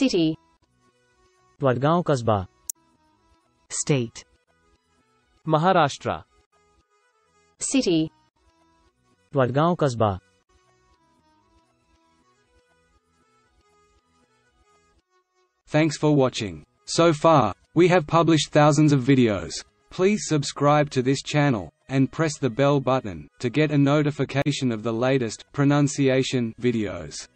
City. Vadgaon Kasba State. Maharashtra. City. Vadgaon Kasba Thanks for watching. So far, we have published thousands of videos. Please subscribe to this channel, and press the bell button, to get a notification of the latest pronunciation videos.